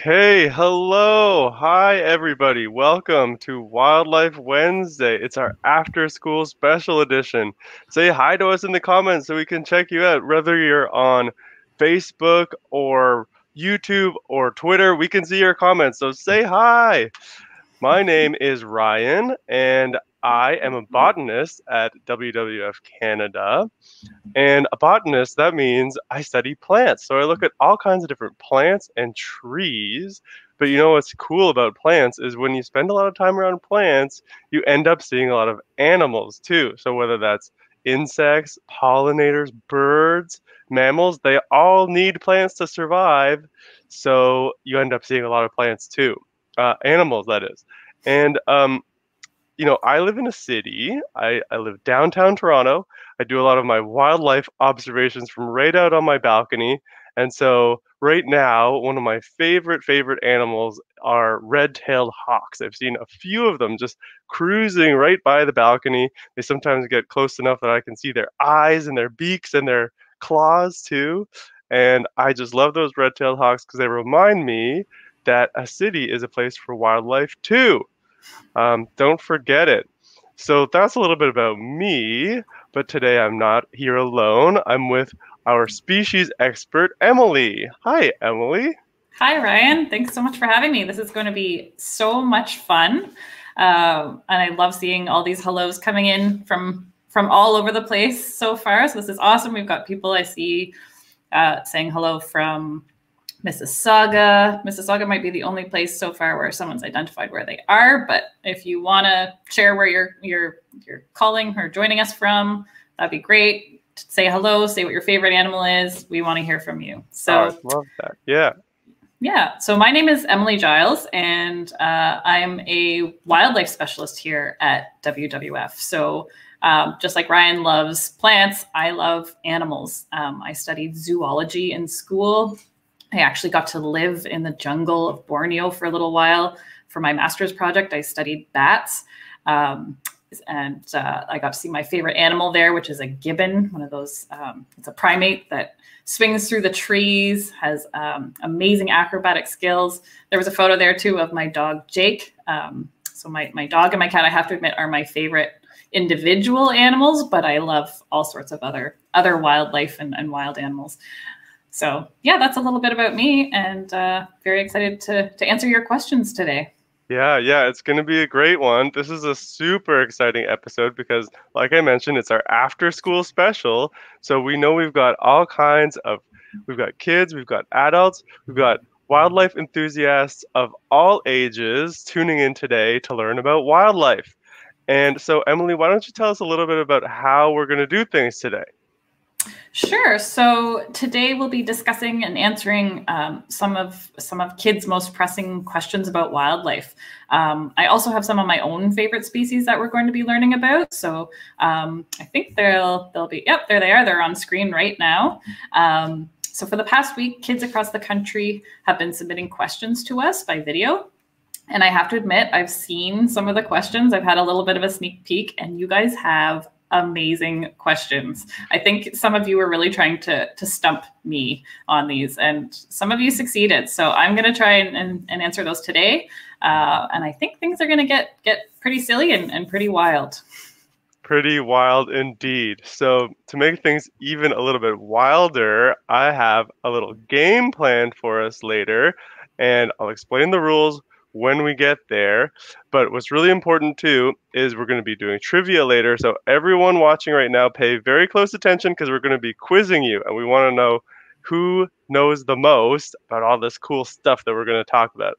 Okay, hello. Hi, everybody. Welcome to Wildlife Wednesday. It's our after school special edition. Say hi to us in the comments so we can check you out, whether you're on Facebook or YouTube or Twitter. We can see your comments, so say hi. My name is Ryan, and I am a botanist at WWF Canada. And a botanist, that means I study plants. So I look at all kinds of different plants and trees. But you know what's cool about plants is when you spend a lot of time around plants, you end up seeing a lot of animals too. So whether that's insects, pollinators, birds, mammals, they all need plants to survive. So you end up seeing a lot of plants too. Uh, animals, that is. And um, you know, I live in a city. I, I live downtown Toronto. I do a lot of my wildlife observations from right out on my balcony. And so right now, one of my favorite, favorite animals are red-tailed hawks. I've seen a few of them just cruising right by the balcony. They sometimes get close enough that I can see their eyes and their beaks and their claws too. And I just love those red-tailed hawks because they remind me that a city is a place for wildlife too. Um, don't forget it. So that's a little bit about me, but today I'm not here alone. I'm with our species expert, Emily. Hi, Emily. Hi, Ryan. Thanks so much for having me. This is going to be so much fun. Uh, and I love seeing all these hellos coming in from from all over the place so far. So this is awesome. We've got people I see uh, saying hello from Mississauga. Mississauga might be the only place so far where someone's identified where they are, but if you want to share where you're you're you're calling or joining us from, that'd be great. Say hello, say what your favorite animal is. We want to hear from you. So oh, love that. Yeah. Yeah. So my name is Emily Giles, and uh, I'm a wildlife specialist here at WWF. So um, just like Ryan loves plants, I love animals. Um, I studied zoology in school I actually got to live in the jungle of Borneo for a little while. For my master's project, I studied bats. Um, and uh, I got to see my favorite animal there, which is a gibbon, one of those, um, it's a primate that swings through the trees, has um, amazing acrobatic skills. There was a photo there too of my dog, Jake. Um, so my, my dog and my cat, I have to admit, are my favorite individual animals, but I love all sorts of other other wildlife and, and wild animals. So yeah, that's a little bit about me, and uh, very excited to to answer your questions today. Yeah, yeah, it's going to be a great one. This is a super exciting episode because, like I mentioned, it's our after school special. So we know we've got all kinds of, we've got kids, we've got adults, we've got wildlife enthusiasts of all ages tuning in today to learn about wildlife. And so, Emily, why don't you tell us a little bit about how we're going to do things today? Sure. So today we'll be discussing and answering um, some of some of kids' most pressing questions about wildlife. Um, I also have some of my own favorite species that we're going to be learning about. So um, I think they'll they'll be yep there they are. They're on screen right now. Um, so for the past week, kids across the country have been submitting questions to us by video. And I have to admit, I've seen some of the questions. I've had a little bit of a sneak peek, and you guys have amazing questions. I think some of you were really trying to, to stump me on these, and some of you succeeded. So I'm going to try and, and, and, answer those today. Uh, and I think things are going to get get pretty silly and, and pretty wild. Pretty wild indeed. So to make things even a little bit wilder, I have a little game planned for us later, and I'll explain the rules when we get there. But what's really important too is we're going to be doing trivia later. So everyone watching right now, pay very close attention because we're going to be quizzing you, and we want to know who knows the most about all this cool stuff that we're going to talk about.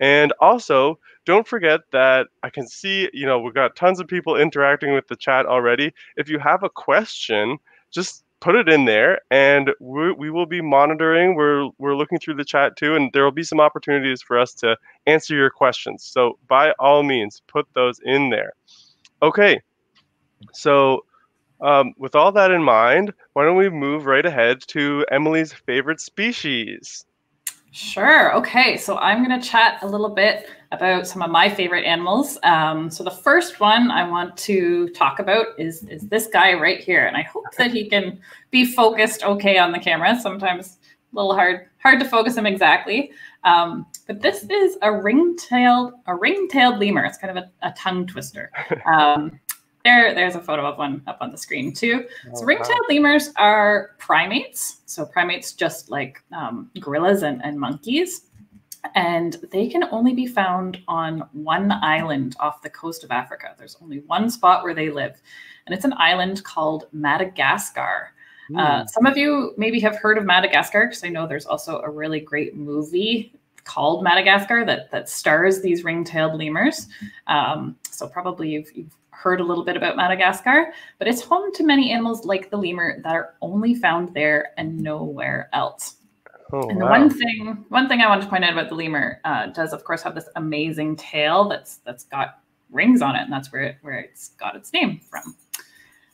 And also, don't forget that I can see, you know, we've got tons of people interacting with the chat already. If you have a question, just put it in there and we, we will be monitoring we're we're looking through the chat too and there will be some opportunities for us to answer your questions. So by all means put those in there. Okay so um, with all that in mind why don't we move right ahead to emily's favorite species Sure. Okay. So I'm going to chat a little bit about some of my favorite animals. Um, so the first one I want to talk about is, is this guy right here. And I hope that he can be focused okay on the camera. Sometimes a little hard, hard to focus him exactly. Um, but this is a ring-tailed a ring-tailed lemur. It's kind of a, a tongue twister. Um, there, there's a photo of one up on the screen too. Oh, so ring-tailed wow. lemurs are primates. So primates just like um, gorillas and, and monkeys. And they can only be found on one island off the coast of Africa. There's only one spot where they live, and it's an island called Madagascar. Mm. Uh, hmm. some of you maybe have heard of Madagascar because I know there's also a really great movie called Madagascar that that stars these ring-tailed lemurs. Um, so probably you've, you've heard a little bit about Madagascar, but it's home to many animals like the lemur that are only found there and nowhere else. Oh, and the wow. one thing, one thing I want to point out about the lemur uh, does, of course, have this amazing tail that's that's got rings on it, and that's where it where it's got its name from.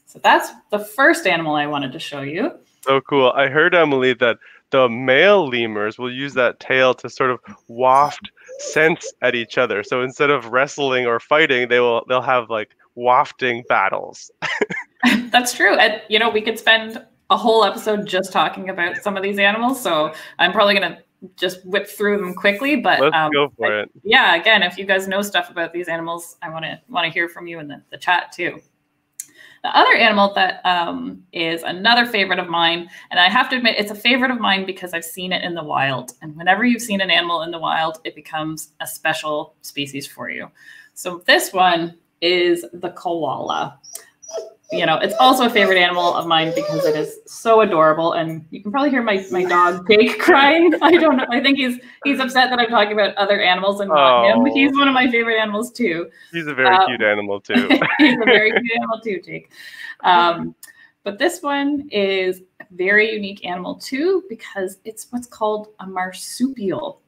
So that's the first animal I wanted to show you. So cool! I heard Emily that the male lemurs will use that tail to sort of waft scents at each other. So instead of wrestling or fighting, they will they'll have like wafting battles. That's true. And you know, we could spend a whole episode just talking about some of these animals. So I'm probably gonna just whip through them quickly. But let's um, go for I, it. Yeah, again, if you guys know stuff about these animals, I want to want to hear from you in the, the chat too. The other animal that um, is another favorite of mine, and I have to admit it's a favorite of mine because I've seen it in the wild. And whenever you've seen an animal in the wild, it becomes a special species for you. So this one is the koala. You know, it's also a favorite animal of mine because it is so adorable. And you can probably hear my, my dog Jake crying. I don't know. I think he's he's upset that I'm talking about other animals and not oh. him. He's one of my favorite animals too. He's a very um, cute animal too. he's a very cute animal too, Jake. Um, but this one is a very unique animal too because it's what's called a marsupial.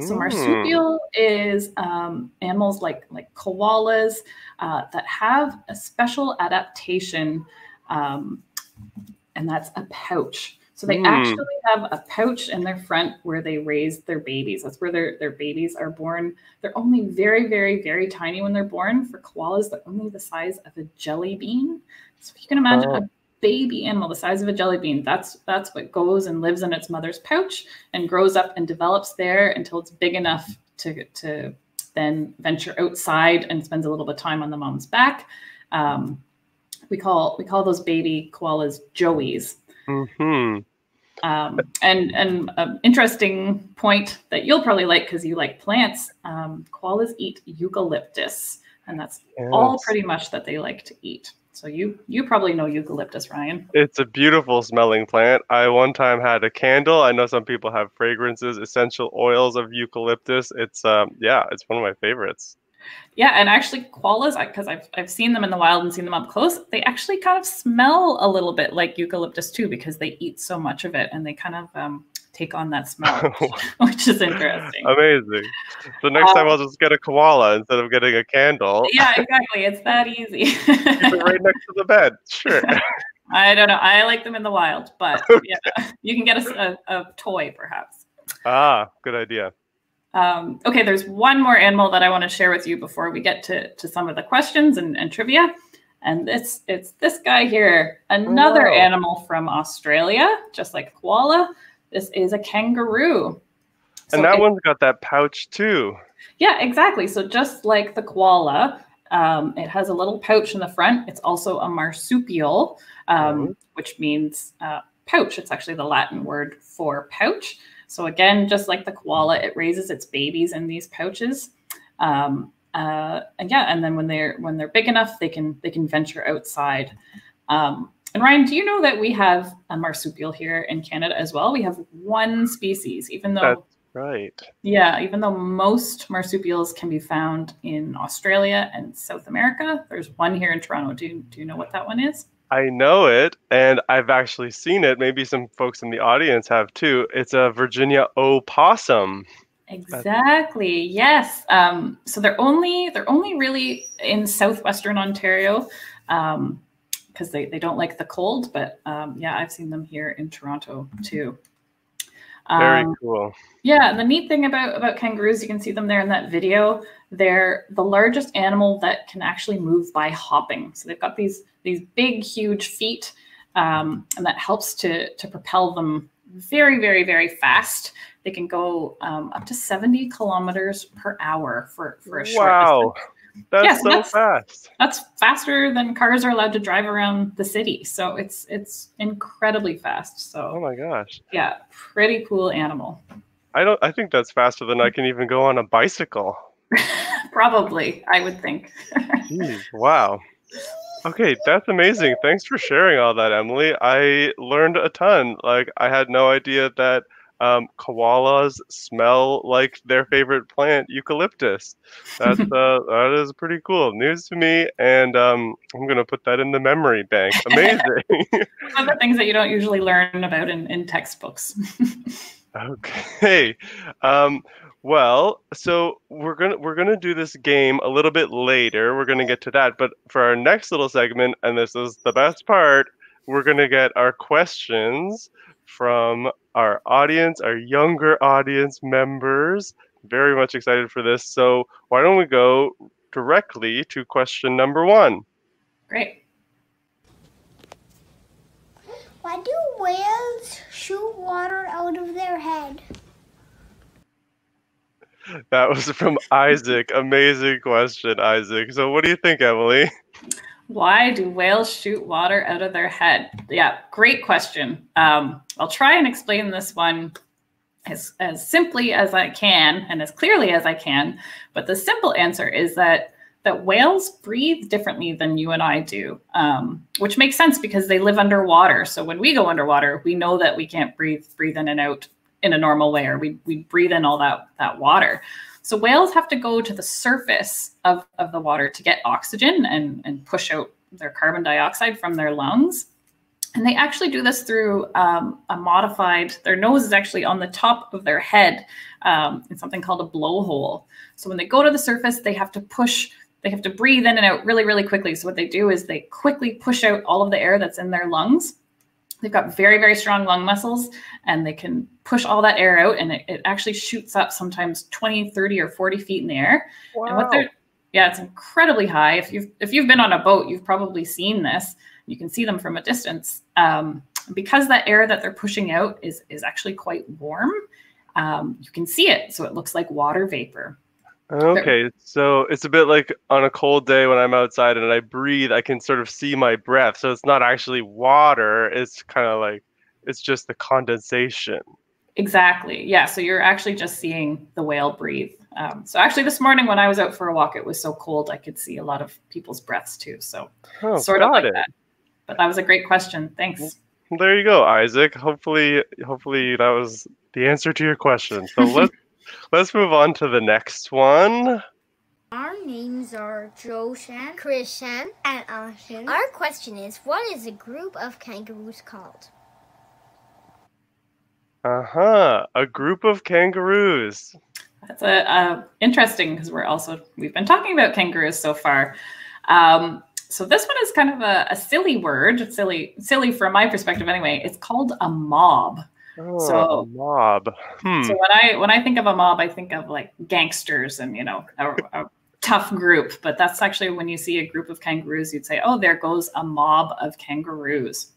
So marsupial is um, animals like like koalas uh, that have a special adaptation, um, and that's a pouch. So they mm. actually have a pouch in their front where they raise their babies. That's where their, their babies are born. They're only very, very, very tiny when they're born. For koalas, they're only the size of a jelly bean. So if you can imagine a baby animal the size of a jelly bean. That's that's what goes and lives in its mother's pouch and grows up and develops there until it's big enough to to then venture outside and spends a little bit of time on the mom's back. Um, we call we call those baby koalas joeys. Mm-hmm. Um, and and an interesting point that you'll probably like because you like plants. Um, koalas eat eucalyptus, and that's yes. all pretty much that they like to eat. So you you probably know eucalyptus, Ryan. It's a beautiful smelling plant. I one time had a candle. I know some people have fragrances, essential oils of eucalyptus. It's um yeah, it's one of my favorites. Yeah, and actually koalas, because I've I've seen them in the wild and seen them up close, they actually kind of smell a little bit like eucalyptus too, because they eat so much of it, and they kind of um, take on that smell, which is interesting. Amazing. So next um, time I'll just get a koala instead of getting a candle. Yeah, exactly. It's that easy. Keep it right next to the bed. Sure. I don't know. I like them in the wild, but okay. yeah, you can get a, a, a, toy perhaps. Ah, good idea. Um, okay, there's one more animal that I want to share with you before we get to, to some of the questions and, and trivia. And this it's this guy here, another oh. animal from Australia, just like koala. This is a kangaroo. So and that it, one's got that pouch too. Yeah, exactly. So just like the koala, um, it has a little pouch in the front. It's also a marsupial, um, mm-hmm. which means uh, pouch. It's actually the Latin word for pouch. So again, just like the koala, it raises its babies in these pouches. Um, uh, and yeah, and then when they're when they're big enough, they can they can venture outside. Um, and Ryan, do you know that we have a marsupial here in Canada as well? We have one species, even though That's right. Yeah, even though most marsupials can be found in Australia and South America, there's one here in Toronto. Do you, do you know what that one is? I know it, and I've actually seen it. Maybe some folks in the audience have too. It's a Virginia opossum. Exactly. Yes. Um, so they're only they're only really in southwestern Ontario. Um, because they, they don't like the cold. But um, yeah, I've seen them here in Toronto too. Very um, cool. Yeah, and the neat thing about about kangaroos, you can see them there in that video. They're the largest animal that can actually move by hopping. So they've got these these big, huge feet, um, and that helps to to propel them very, very, very fast. They can go um, up to 70 kilometers per hour for, for a short wow. distance. That's Yes, so that's- fast. That's faster than cars are allowed to drive around the city. So it's it's incredibly fast. So Oh my gosh. yeah, pretty cool animal. I don't I think that's faster than I can even go on a bicycle. Probably, I would think. Jeez, wow. Okay, that's amazing. Thanks for sharing all that, Emily. I learned a ton. Like I had no idea that um, koalas smell like their favorite plant, eucalyptus. That's uh, that is pretty cool news to me, and um, I'm gonna put that in the memory bank. Amazing. One of the things that you don't usually learn about in, in textbooks. Okay. Um, well, so we're gonna we're gonna do this game a little bit later. We're gonna get to that, but for our next little segment, and this is the best part, we're gonna get our questions from our audience, our younger audience members. Very much excited for this. So why don't we go directly to question number one? Great. Why do whales shoot water out of their head? That was from Isaac. Amazing question, Isaac. So what do you think, Emily? Why do whales shoot water out of their head? Yeah, great question. Um, I'll try and explain this one as, as simply as I can and as clearly as I can. But the simple answer is that that whales breathe differently than you and I do, um, which makes sense because they live underwater. So when we go underwater, we know that we can't breathe breathe in and out in a normal way, or we we breathe in all that that water. So whales have to go to the surface of, of the water to get oxygen and, and push out their carbon dioxide from their lungs. And they actually do this through um, a modified, their nose is actually on the top of their head um, in something called a blowhole. So when they go to the surface, they have to push, they have to breathe in and out really, really quickly. So what they do is they quickly push out all of the air that's in their lungs. They've got very, very strong lung muscles and they can push all that air out and it, it actually shoots up sometimes 20, 30, or 40 feet in the air. And what they're yeah, it's incredibly high. If you've if you've been on a boat, you've probably seen this. You can see them from a distance. Um, because that air that they're pushing out is is actually quite warm. Um, you can see it, so it looks like water vapor. Okay, so it's a bit like on a cold day when I'm outside and I breathe, I can sort of see my breath. So it's not actually water, it's kind of like it's just the condensation. Exactly. Yeah. So you're actually just seeing the whale breathe. Um, so actually, this morning when I was out for a walk, it was so cold I could see a lot of people's breaths too. So Oh, sort of like it. that. But that was a great question. Thanks. There you go, Isaac. Hopefully, hopefully that was the answer to your question. So let's let's move on to the next one. Our names are Joshan Christian, and Ashin. our question is what is a group of kangaroos called? Uh huh. A group of kangaroos. That's a, uh interesting because we're also we've been talking about kangaroos so far. Um, so this one is kind of a, a silly word, silly, silly from my perspective anyway. It's called a mob. Oh, So- a mob. Hmm. So when I when I think of a mob, I think of like gangsters and you know a, a tough group. But that's actually when you see a group of kangaroos, you'd say, "Oh, there goes a mob of kangaroos."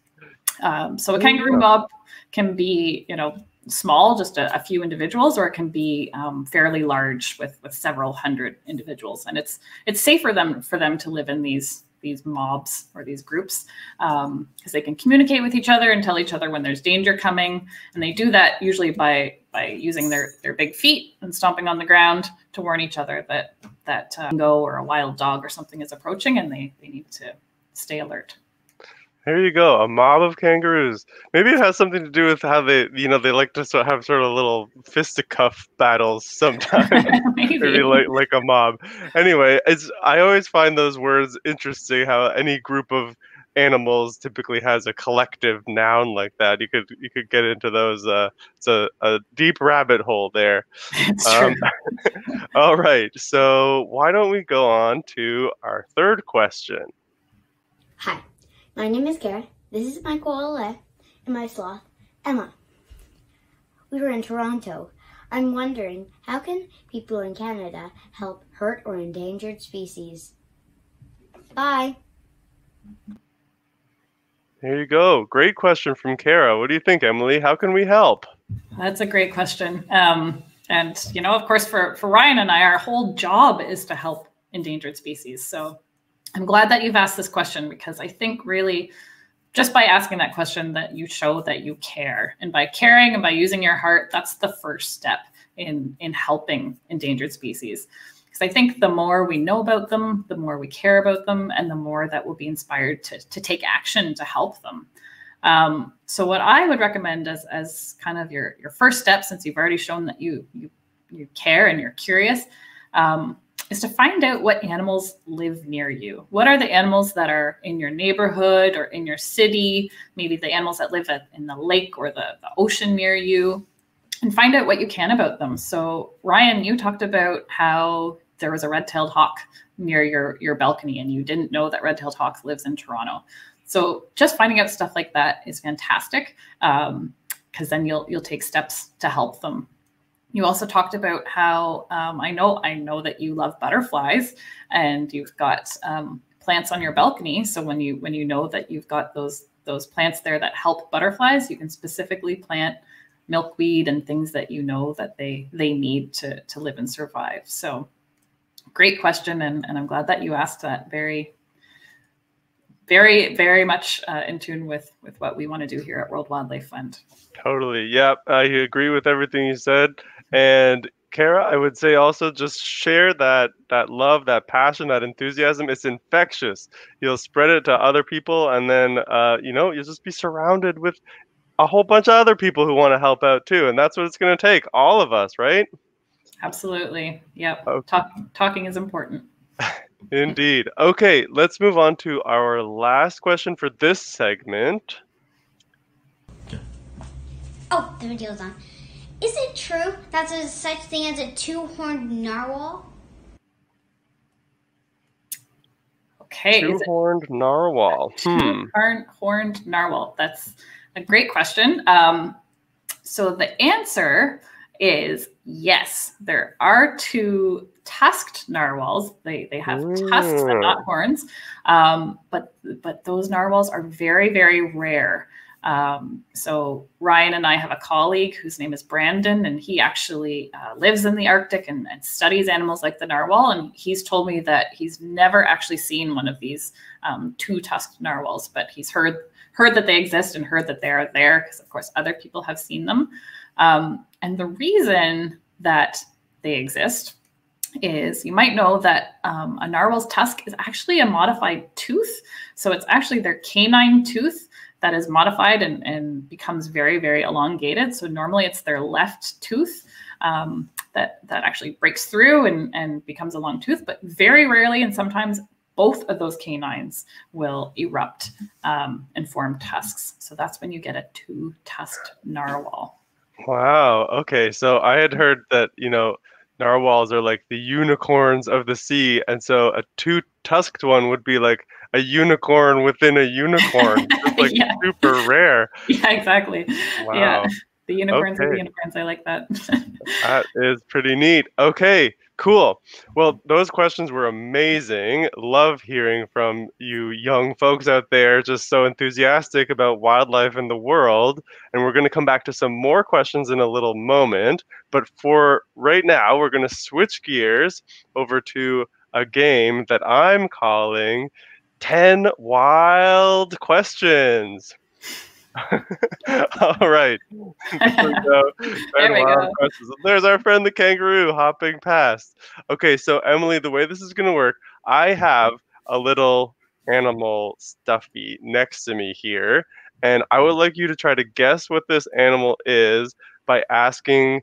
Um, so a kangaroo Yeah. mob can be you know small, just a, a few individuals, or it can be um, fairly large with with several hundred individuals. And it's it's safer them for them to live in these these mobs or these groups because they can communicate with each other and tell each other when there's danger coming. And they do that usually by by using their their big feet and stomping on the ground to warn each other that that uh, dingo or a wild dog or something is approaching and they they need to stay alert There you go, a mob of kangaroos. Maybe it has something to do with how they, you know, they like to sort have sort of little fisticuff battles sometimes. maybe Maybe like like a mob. Anyway, it's I always find those words interesting. How any group of animals typically has a collective noun like that. You could you could get into those. Uh, it's a, a deep rabbit hole there. it's true Um, All right, so why don't we go on to our third question? Hi, my name is Kara. This is my koala and my sloth, Emma. We were in Toronto. I'm wondering how can people in Canada help hurt or endangered species? Bye. There you go. Great question from Kara. What do you think, Emily? How can we help? That's a great question. Um, and you know, of course, for for Ryan and I, our whole job is to help endangered species. So I'm glad that you've asked this question because I think really just by asking that question that you show that you care and by caring and by using your heart that's the first step in in helping endangered species. Because i think the more we know about them the more we care about them and the more that we'll be inspired to, to take action to help them. Um, so what i would recommend as as kind of your your first step since you've already shown that you you you care and you're curious um, is to find out what animals live near you. What are the animals that are in your neighborhood or in your city? Maybe the animals that live at, in the lake or the, the ocean near you, and find out what you can about them. So, Ryan, you talked about how there was a red-tailed hawk near your your balcony, and you didn't know that red-tailed hawk lives in Toronto. So, just finding out stuff like that is fantastic, because um, then you'll you'll take steps to help them you also talked about how um, I know I know that you love butterflies and you've got um, plants on your balcony. So when you when you know that you've got those those plants there that help butterflies, you can specifically plant milkweed and things that you know that they they need to to live and survive. So great question, and, and I'm glad that you asked that. Very very very much uh, in tune with with what we want to do here at World Wildlife Fund. Totally. Yep. I agree with everything you said. And Kara, I would say also just share that that love, that passion, that enthusiasm. It's infectious. You'll spread it to other people, and then uh, you know you'll just be surrounded with a whole bunch of other people who want to help out too. And that's what it's going to take. All of us, right? Absolutely. Yep. Okay. Talk, talking is important. Indeed. Okay, let's move on to our last question for this segment. Oh, the video's on. Is it true that there's such thing as a two-horned narwhal? Okay. Two-horned narwhal. Hmm. Two-horned narwhal. That's a great question. Um, so the answer is yes. There are two tusked narwhals. They they have tusks but not horns. Um, but but those narwhals are very very rare. Um, so Ryan and I have a colleague whose name is Brandon, and he actually uh, lives in the Arctic and, and, studies animals like the narwhal. And he's told me that he's never actually seen one of these um, two-tusked narwhals, but he's heard heard that they exist and heard that they are there because, of course, other people have seen them. Um, and the reason that they exist is you might know that um, a narwhal's tusk is actually a modified tooth. So it's actually their canine tooth that is modified and, and becomes very, very elongated. So normally it's their left tooth um, that, that actually breaks through and, and becomes a long tooth, but very rarely and sometimes both of those canines will erupt um, and form tusks. So that's when you get a two-tusked narwhal. Wow. Okay. So I had heard that, you know, narwhals are like the unicorns of the sea. And so a two tusked one would be like a unicorn within a unicorn. Like yeah. super rare. Yeah, exactly. Wow. Yeah. The unicorns okay. the unicorns. I like that. that is pretty neat. Okay, cool. Well, those questions were amazing. Love hearing from you young folks out there, just so enthusiastic about wildlife in the world. And we're going to come back to some more questions in a little moment. But for right now, we're going to switch gears over to a game that I'm calling 10 Wild Questions. All right. there we go. There's our friend the kangaroo hopping past. Okay, so Emily, the way this is going to work, I have a little animal stuffy next to me here, and I would like you to try to guess what this animal is by asking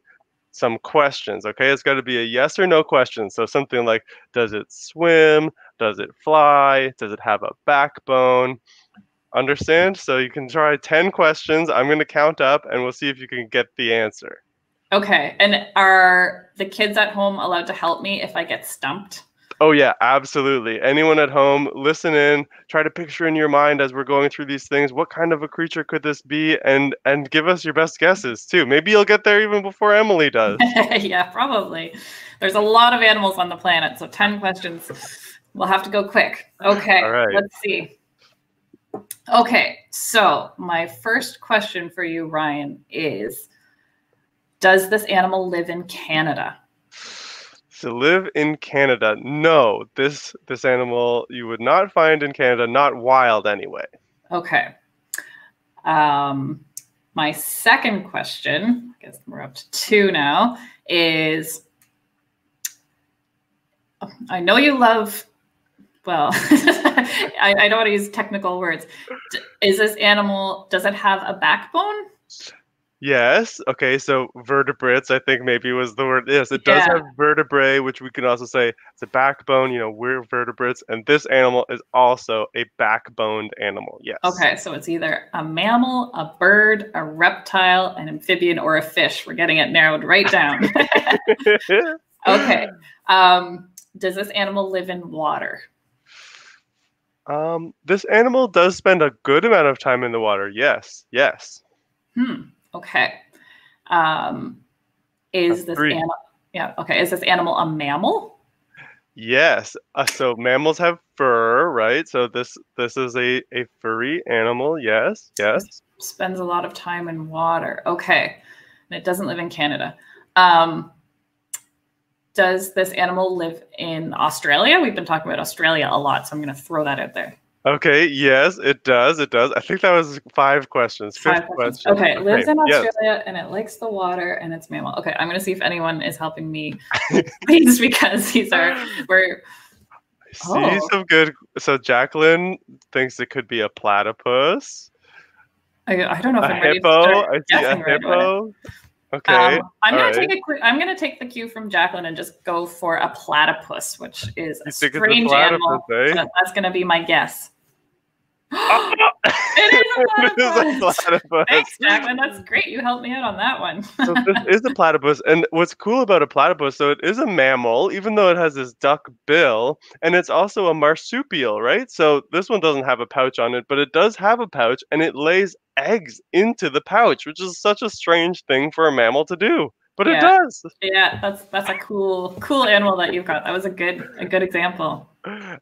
some questions. Okay, it's got to be a yes or no question. So something like, does it swim? Does it fly? Does it have a backbone? Understand? So you can try 10 questions. I'm going to count up and we'll see if you can get the answer. Okay. And are the kids at home allowed to help me if I get stumped? Oh yeah, absolutely. Anyone at home, listen in, try to picture in your mind as we're going through these things, what kind of a creature could this be and and give us your best guesses too. Maybe you'll get there even before Emily does. yeah, probably. There's a lot of animals on the planet, so 10 questions. We'll have to go quick. Okay, All right. let's see. Okay, so my first question for you, Ryan, is Does this animal live in Canada? To live in Canada, no. This this animal you would not find in Canada, not wild anyway. Okay. Um, my second question, I guess we're up to two now, is I know you love, well, I, I don't want to use technical words. Is this animal, does it have a backbone? Yes. Okay. So vertebrates, I think maybe was the word. Yes, it does Yeah. have vertebrae, which we can also say it's a backbone. You know, we're vertebrates, and this animal is also a backboned animal. Yes. Okay, so it's either a mammal, a bird, a reptile, an amphibian, or a fish. We're getting it narrowed right down. okay. Um, does this animal live in water? Um, this animal does spend a good amount of time in the water. Yes. Yes. Hmm. Okay. Um, is this animal? Yeah. Okay. Is this animal a mammal? Yes. Uh, so mammals have fur, right? So this this is a a furry animal. Yes. Yes. Spends a lot of time in water. Okay. And it doesn't live in Canada. Um, does this animal live in Australia? We've been talking about Australia a lot, so I'm going to throw that out there. Okay. Yes, it does. It does. I think that was five questions. Five questions. question. Okay, it lives in yes. Australia and it likes the water and it's mammal. Okay, I'm gonna see if anyone is helping me, please, because these are we're oh. See Oh. some good. So Jacqueline thinks it could be a platypus, I, I don't know if a I'm ready hippo. to start I see a right hippo. Okay. Um, I'm gonna all take a quick. I'm gonna take the cue from Jacqueline and just go for a platypus, which is a You a strange animal. eh? That- That's gonna be my guess. it is a It is a platypus. platypus. Thanks, Jacqueline. That's great. You helped me out on that one. so this is a platypus, and what's cool about a platypus? So it is a mammal, even though it has this duck bill, and it's also a marsupial, right? So this one doesn't have a pouch on it, but it does have a pouch, and it lays eggs into the pouch, which is such a strange thing for a mammal to do, but it does. yeah, that's that's a cool cool animal that you've got. That was a good a good example.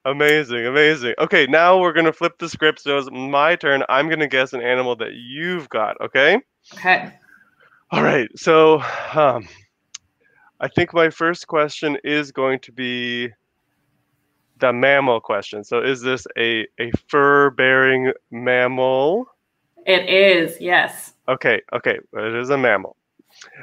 Amazing, amazing. Okay, now we're gonna flip the script. So it's my turn. I'm gonna guess an animal that you've got. Okay. Okay. All right. So, um, I think my first question is going to be the mammal question. So, is this a a fur-bearing mammal? It is, yes. Okay. Okay. It is a mammal.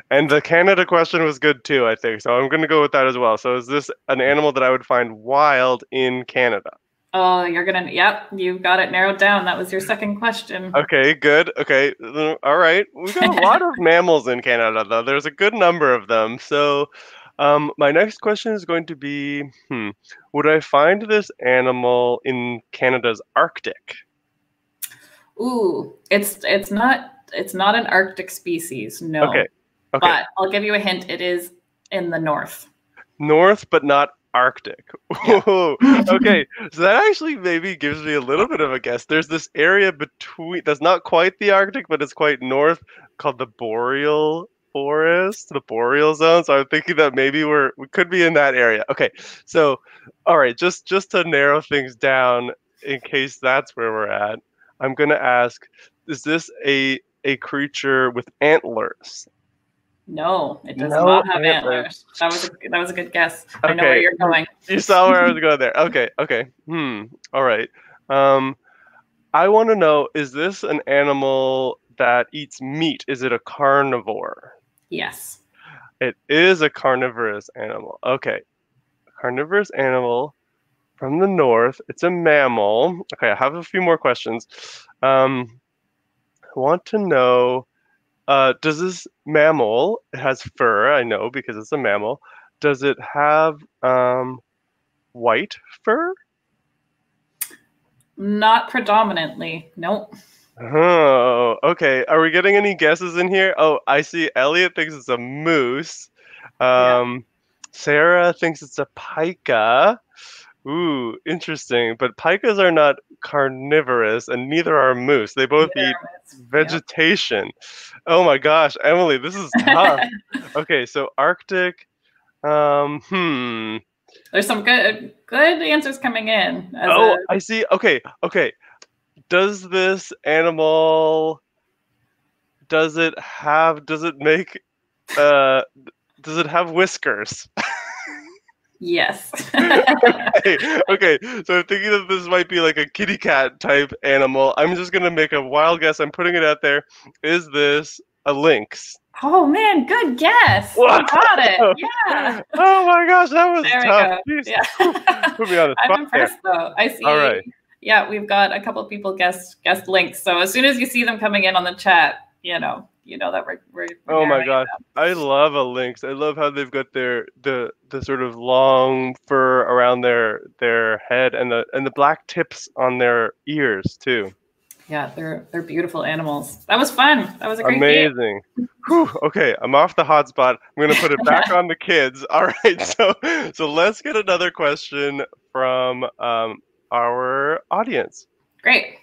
And the Canada question was good too, I think. So I'm going to go with that as well. So is this an animal that I would find wild in Canada? Oh, you're gonna. Yep, you got it narrowed down. That was your second question. Okay, good. Okay, all right. We've got a lot of mammals in Canada, though. There's a good number of them. So, um, my next question is going to be: hmm, Would I find this animal in Canada's Arctic? Ooh, it's it's not it's not an Arctic species. No. Okay, okay, But I'll give you a hint. It is in the north. North, but not Arctic. Whoa. okay, so that actually maybe gives me a little bit of a guess. There's this area between that's not quite the Arctic, but it's quite north, called the Boreal Forest, the Boreal Zone. So I'm thinking that maybe we're we could be in that area. Okay, so all right, just just to narrow things down, in case that's where we're at, I'm gonna ask: Is this a a creature with antlers? No, it does No not have antlers. antlers. That was a that was a good guess. I know where you're going. You saw where I was going there. Okay, okay. Hmm. All right. Um, I want to know: Is this an animal that eats meat? Is it a carnivore? Yes. It is a carnivorous animal. Okay, carnivorous animal from the north. It's a mammal. Okay, I have a few more questions. Um, I want to know: uh, Does this mammal? It has fur. I know because it's a mammal. Does it have um, white fur? Not predominantly. Nope. Oh, okay. Are we getting any guesses in here? Oh, I see. Elliot thinks it's a moose. Yeah. Um, Sarah thinks it's a pika. Ooh, interesting. But pikas are not carnivorous, and neither are moose. They both eat vegetation. Oh my gosh, Emily, this is tough. okay, so Arctic. Um, hmm. There's some good good answers coming in. Oh, a- I see. Okay, okay. does this animal does it have does it make uh does it have whiskers? Yes. okay, okay, so I'm thinking that this might be like a kitty cat type animal. I'm just gonna make a wild guess. I'm putting it out there. Is this a lynx? oh man, good guess. What? got it. Yeah. Oh my gosh, that was There we tough. go. Yeah. Put me on the I'm spot there. impressed though. I see. All right. Yeah, we've got a couple people guest guest lynx. So as soon as you see them coming in on the chat, you know, you know that we're we're. Oh my gosh. I love a lynx. I love how they've got their the the sort of long fur around their their head and the and the black tips on their ears too. Yeah, they're they're beautiful animals. That was fun. That was a great. Amazing. Whew, okay, I'm off the hotspot. I'm gonna put it back on the kids. All right, so so let's get another question from um, our audience. Great.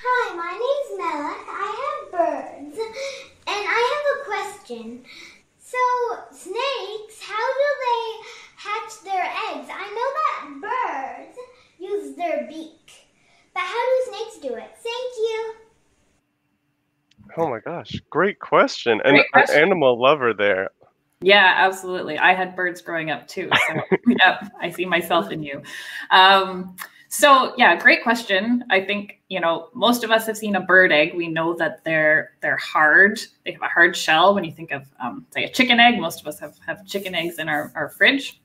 Hi, my name's Mela. I have birds, and I have a question. So, snakes, how do they hatch their eggs? I know that birds use their beak, but how do snakes do it? Thank you. Oh my gosh, great question. And Great an animal lover there. Yeah, absolutely. I had birds growing up too. So yeah, I see myself in you. Um, so yeah, great question. I think you know most of us have seen a bird egg. We know that they're they're hard. They have a hard shell. When you think of um, say a chicken egg, most of us have have chicken eggs in our, our fridge.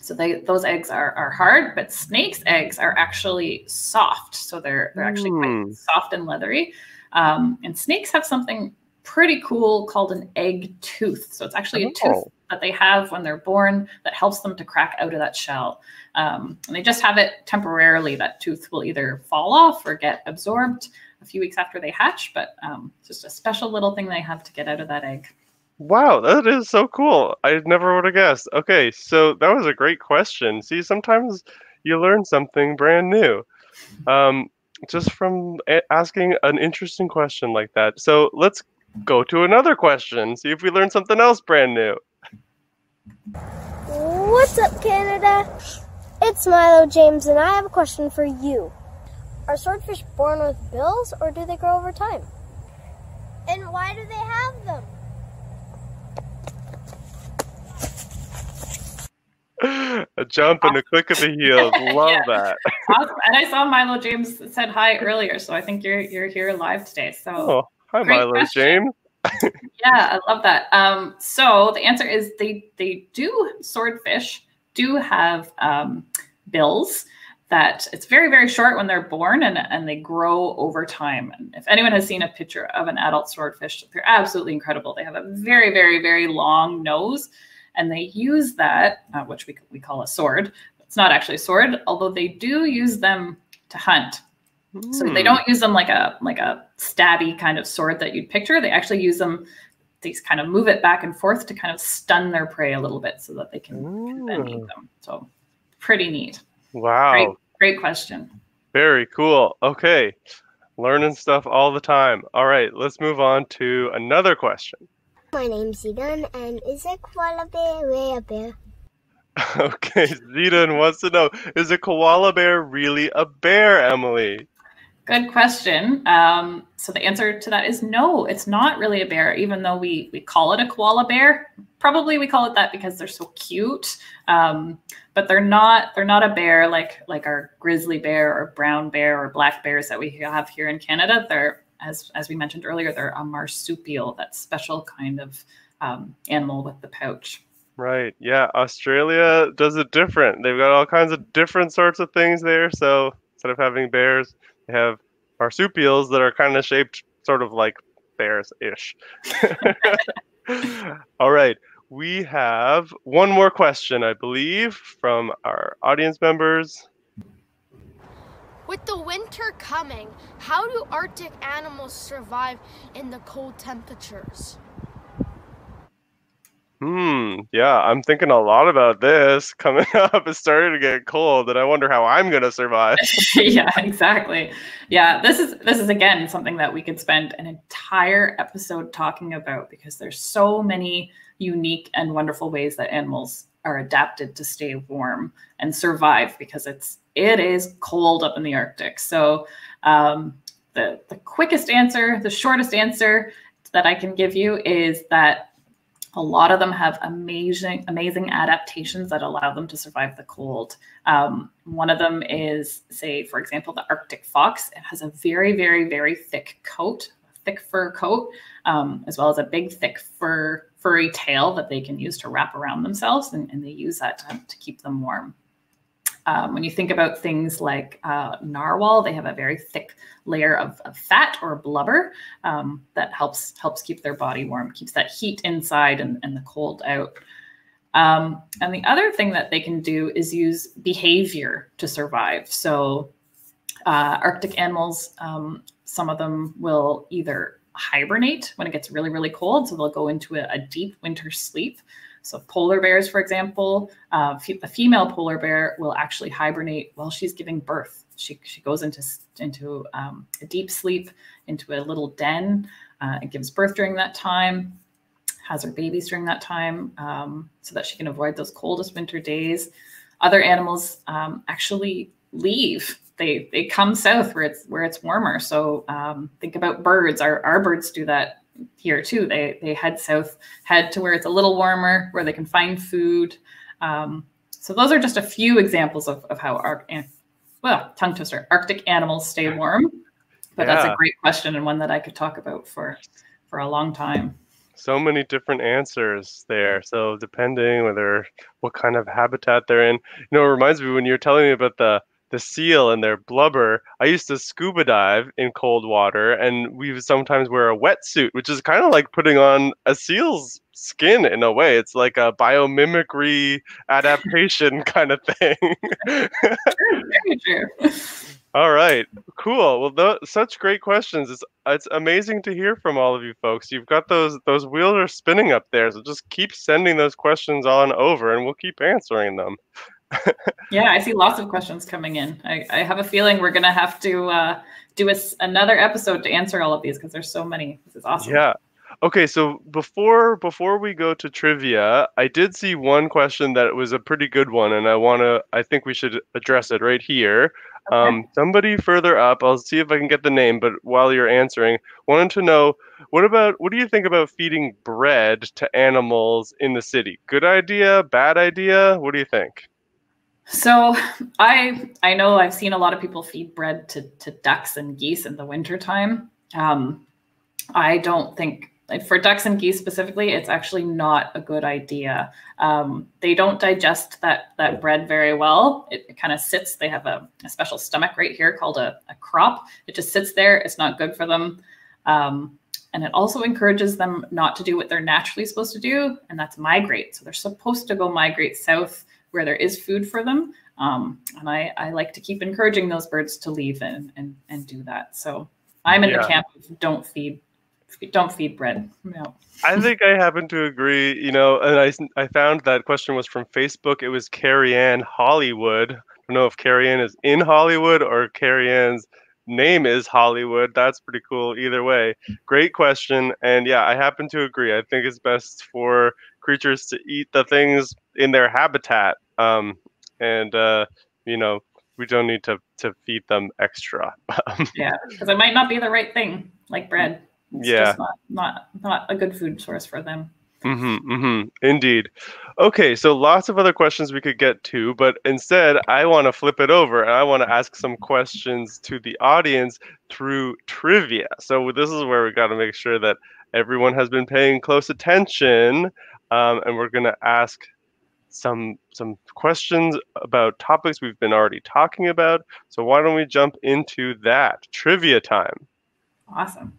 So they those eggs are are hard, but snakes' eggs are actually soft. So they're they're actually Hmm. quite soft and leathery. Um, and snakes have something pretty cool called an egg tooth. So it's actually a tooth Oh. that they have when they're born that helps them to crack out of that shell. Um, and they just have it temporarily. That tooth will either fall off or get absorbed a few weeks after they hatch, but um, it's just a special little thing they have to get out of that egg. Wow, that is so cool. I never would have guessed. Okay, so that was a great question. See, sometimes you learn something brand new um, just from asking an interesting question like that. So let's go to another question, see if we learn something else brand new. What's up, Canada? It's Milo James, and I have a question for you. Are swordfish born with bills, or do they grow over time? And why do they have them? a jump and a click of the heels. Love Yeah. that. Awesome. And I saw Milo James said hi earlier, so I think you're you're here live today. So Oh, hi, Great Milo question. James. Yeah, I love that. Um, so the answer is they they do swordfish do have um, bills that it's very very short when they're born and and they grow over time. And if anyone has seen a picture of an adult swordfish, they're absolutely incredible. They have a very very very long nose, and they use that, uh, which we we call a sword. It's not actually a sword, although they do use them to hunt. So they Hmm. don't use them like a like a stabby kind of sword that you'd picture. They actually use them. They kind of move it back and forth to kind of stun their prey a little bit so that they can, can then eat them. So pretty neat. Wow. Great, great question. Very cool. Okay. Learning stuff all the time. All right, let's move on to another question. My name's Zidane, and is a koala bear really a bear? Okay, Zidane wants to know Is a koala bear really a bear, Emily? Good question. Um, so the answer to that is no. It's not really a bear, even though we we call it a koala bear. Probably we call it that because they're so cute. Um, but they're not. They're not a bear like like our grizzly bear or brown bear or black bears that we have here in Canada. They're as as we mentioned earlier, they're a marsupial, that special kind of um, animal with the pouch. Right. Yeah, Australia does it different. They've got all kinds of different sorts of things there. So instead of having bears, have marsupials that are kind of shaped sort of like bears ish. all right. We have one more question, I believe, from our audience members. With the winter coming, how do Arctic animals survive in the cold temperatures? Hmm. Yeah, I'm thinking a lot about this coming up. It's starting to get cold, and I wonder how I'm gonna survive. yeah, exactly. Yeah, this is this is again something that we could spend an entire episode talking about because there's so many unique and wonderful ways that animals are adapted to stay warm and survive because it's it is cold up in the Arctic. So um, the, the quickest answer, the shortest answer that I can give you is that a lot of them have amazing, amazing adaptations that allow them to survive the cold. Um, one of them is, say, for example, the Arctic fox. It has a very, very, very thick coat, thick fur coat, um, as well as a big, thick fur furry tail that they can use to wrap around themselves, and, and they use that to, to keep them warm. Um, when you think about things like uh, narwhal, they have a very thick layer of, of fat or blubber um, that helps helps keep their body warm, keeps that heat inside and, and the cold out. Um, and the other thing that they can do is use behavior to survive. So uh, Arctic animals, um, some of them will either hibernate when it gets really, really cold. So they'll go into a, a deep winter sleep. So polar bears, for example, uh, a female polar bear will actually hibernate while she's giving birth. She, she goes into, into um, a deep sleep, into a little den, uh, and gives birth during that time, has her babies during that time um, so that she can avoid those coldest winter days. Other animals um, actually leave. They, they come south where it's where it's warmer. So um, think about birds. Our, our birds do that here too. They they head south, head to where it's a little warmer, where they can find food. Um, so those are just a few examples of, of how our well tongue twister Arctic animals stay warm. But yeah. that's a great question and one that I could talk about for for a long time. So many different answers there. So depending whether what kind of habitat they're in, you know, it reminds me when you're telling me about the the seal and their blubber. I used to scuba dive in cold water, and we would sometimes wear a wetsuit, which is kind of like putting on a seal's skin in a way. It's like a biomimicry adaptation kind of thing. Very true. All right, cool. Well, th- such great questions. It's it's amazing to hear from all of you folks. You've got those those wheels are spinning up there, so just keep sending those questions on over, and we'll keep answering them yeah, I see lots of questions coming in. I, I have a feeling we're going to have to uh, do a, another episode to answer all of these because there's so many. This is awesome. Yeah. Okay, so before before we go to trivia, I did see one question that was a pretty good one, and I want to. I think we should address it right here. Okay. Um, somebody further up, I'll see if I can get the name. But while you're answering, wanted to know what about what do you think about feeding bread to animals in the city? Good idea? Bad idea? What do you think? So I I know I've seen a lot of people feed bread to, to ducks and geese in the wintertime. Um, I don't think for ducks and geese specifically, it's actually not a good idea. Um, they don't digest that that bread very well. It, it kind of sits. They have a, a, special stomach right here called a, a, crop. It just sits there. It's not good for them. Um, and it also encourages them not to do what they're naturally supposed to do, and that's migrate. So they're supposed to go migrate south where there is food for them. Um, and I, I like to keep encouraging those birds to leave and, and, and do that. So I'm in yeah. the camp of don't feed don't feed bread. No. I think I happen to agree. You know, and I, I found that question was from Facebook. It was Carrie Ann Hollywood. I don't know if Carrie Ann is in Hollywood or Carrie Ann's name is Hollywood. That's pretty cool. Either way, great question. And yeah, I happen to agree. I think it's best for creatures to eat the things in their habitat um, and uh, you know we don't need to to feed them extra. yeah, because it might not be the right thing, like bread. It's yeah, not, not not a good food source for them. Mm-hmm, mm-hmm. Indeed. Okay, so lots of other questions we could get to, but instead, I want to flip it over and I want to ask some questions to the audience through trivia. So this is where we got to make sure that everyone has been paying close attention, um, and we're going to ask some some questions about topics we've been already talking about. So why don't we jump into that trivia time? Awesome.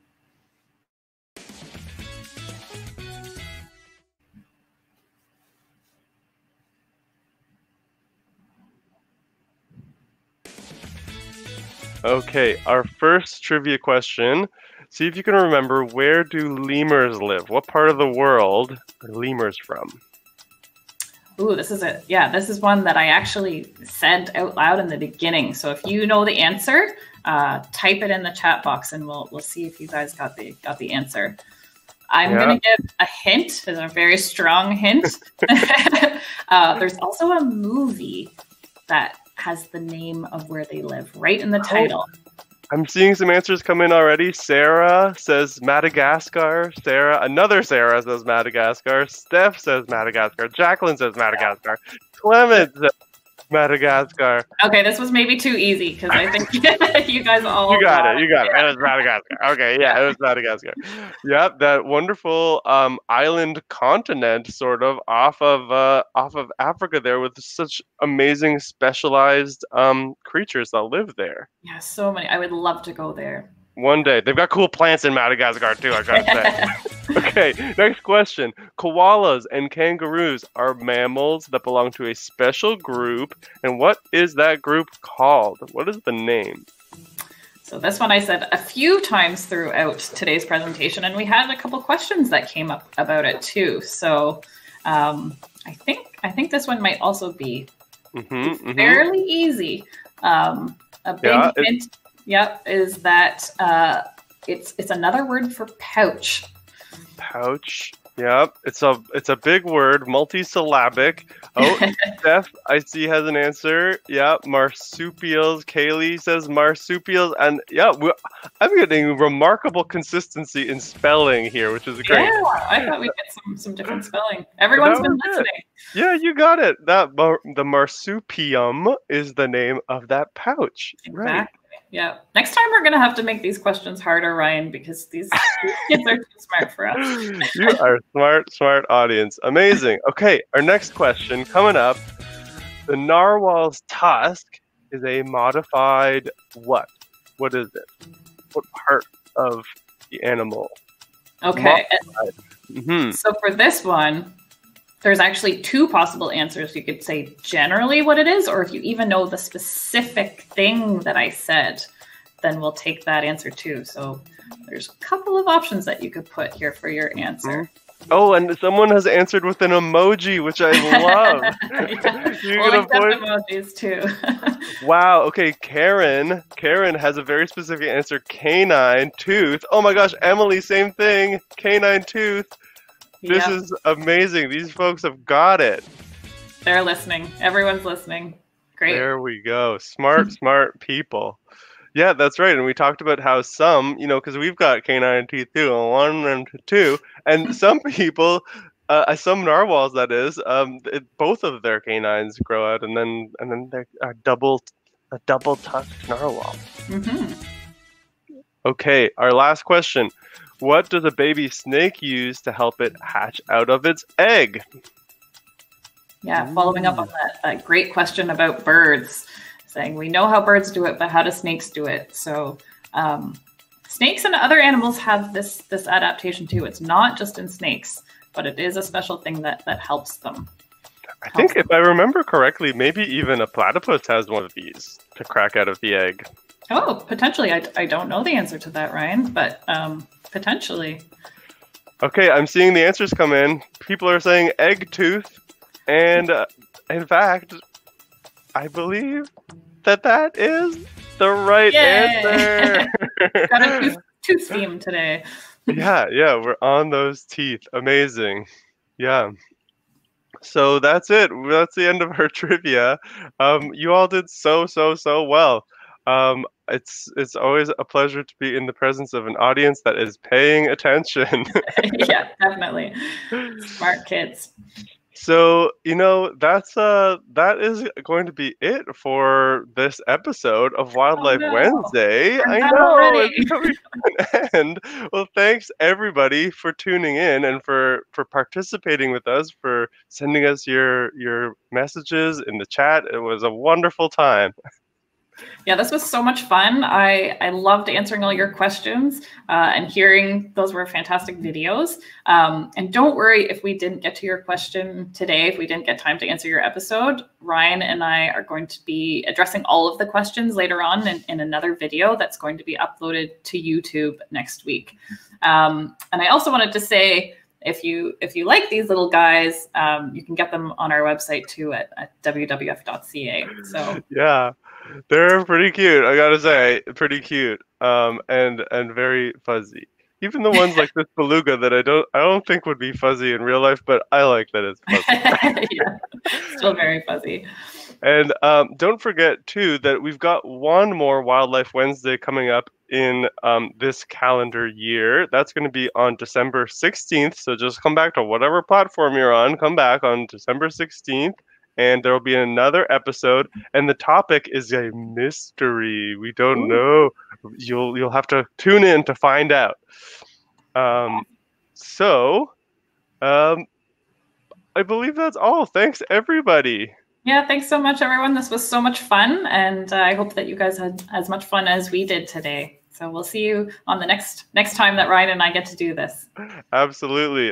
Okay, our first trivia question. See if you can remember where do lemurs live? What part of the world are lemurs from? Ooh, this is a yeah, this is one that I actually said out loud in the beginning. So if you know the answer, uh, type it in the chat box, and we'll we'll see if you guys got the got the answer. I'm yeah. going to give a hint. It's a very strong hint. uh, there's also a movie that has the name of where they live right in the title. I'm seeing some answers come in already. Sarah says Madagascar. Sarah, another Sarah says Madagascar. Steph says Madagascar. Jacqueline says Madagascar. Clement says Madagascar. Okay, this was maybe too easy because I think you guys all. You got it. You got it. It was Madagascar. Okay, yeah, it was Madagascar. Yep, that wonderful um, island continent, sort of off of uh, off of Africa, there with such amazing specialized um, creatures that live there. Yeah, so many. I would love to go there. One day. They've got cool plants in Madagascar too, I gotta say. okay, next question. Koalas and kangaroos are mammals that belong to a special group. And what is that group called? What is the name? So this one I said a few times throughout today's presentation, and we had a couple questions that came up about it too. So um, I think I think this one might also be Mm-hmm, mm-hmm. fairly easy. Um, a big Yeah, hint, yep, is that uh, it's it's another word for pouch. Pouch. Yep, it's a it's a big word, multisyllabic. Oh, Steph, I see has an answer. Yep, marsupials. Kaylee says marsupials, and yeah, we, I'm getting remarkable consistency in spelling here, which is great. Yeah, I thought we'd get some some different spelling. Everyone's been listening. Yeah, you got it. That the marsupium is the name of that pouch. Right. Yeah. Next time we're gonna have to make these questions harder, Ryan, because these, these kids are too smart for us. you are smart, smart audience. Amazing. Okay, our next question coming up. The narwhal's tusk is a modified what? What is it? What part of the animal? Okay. hmm So for this one, there's actually two possible answers. You could say generally what it is, or if you even know the specific thing that I said, then we'll take that answer too. So there's a couple of options that you could put here for your answer. Oh, and someone has answered with an emoji, which I love. you We'll can accept avoid emojis too. Wow. Okay, Karen. Karen has a very specific answer. Canine tooth. Oh my gosh, Emily, same thing. Canine tooth. This Yep, is amazing. These folks have got it. they're listening. Everyone's listening. Great. There we go. Smart, smart people. Yeah, that's right. And we talked about how some, you know, because we've got canine teeth too, a one and a two, and some people, uh, some narwhals, that is, um, it, both of their canines grow out, and then and then they're a double, a double tusked narwhal. hmm Okay, our last question. What does a baby snake use to help it hatch out of its egg? Yeah, following up on that, that great question about birds, saying we know how birds do it, but how do snakes do it? So, um, snakes and other animals have this this adaptation too. It's not just in snakes, but it is a special thing that that helps them. I think if I remember correctly, maybe even a platypus has one of these to crack out of the egg. Oh, potentially. I, I don't know the answer to that, Ryan, but um, potentially. Okay, I'm seeing the answers come in. People are saying egg tooth, and uh, in fact, I believe that that is the right Yay! answer. Got a tooth, tooth theme today. yeah, yeah, we're on those teeth. Amazing. Yeah. So that's it. That's the end of our trivia. Um, you all did so so so well. Um, it's it's always a pleasure to be in the presence of an audience that is paying attention. yeah, definitely. Smart kids. So you know that's uh that is going to be it for this episode of Wildlife no. Wednesday. We're I know it's coming to an end. Well, thanks everybody for tuning in and for for participating with us, for sending us your your messages in the chat. It was a wonderful time. Yeah, this was so much fun. I, I loved answering all your questions uh, and hearing those were fantastic videos. Um, and don't worry if we didn't get to your question today, if we didn't get time to answer your episode. Ryan and I are going to be addressing all of the questions later on in, in another video that's going to be uploaded to YouTube next week. Um, and I also wanted to say, if you if you like these little guys, um, you can get them on our website too at, at wwf.ca. So Yeah, they're pretty cute. I gotta say, pretty cute. Um, and and very fuzzy. Even the ones like this beluga that I don't I don't think would be fuzzy in real life, but I like that it's fuzzy. yeah, still very fuzzy. And um, don't forget, too, that we've got one more Wildlife Wednesday coming up in um, this calendar year. That's going to be on December 16th. So just come back to whatever platform you're on, come back on December 16th. And there will be another episode, and the topic is a mystery. We don't Ooh. know. You'll you'll have to tune in to find out. Um, so, um, I believe that's all. Thanks, everybody. Yeah, thanks so much, everyone. This was so much fun, and uh, I hope that you guys had as much fun as we did today. So we'll see you on the next next time that Ryan and I get to do this. Absolutely.